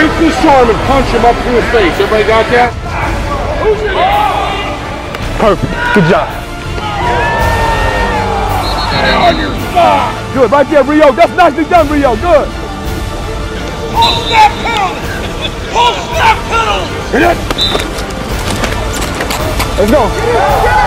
Break this arm and punch him up to his face. Everybody got that? Perfect. Good job. On your spot. Good. Right there, Rio. That's nicely done, Rio. Good. Pull snap penalty! Pull snap penalty! Let's go.